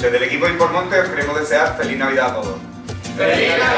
Desde el equipo de Informonte os queremos desear feliz Navidad a todos. ¡Feliz Navidad!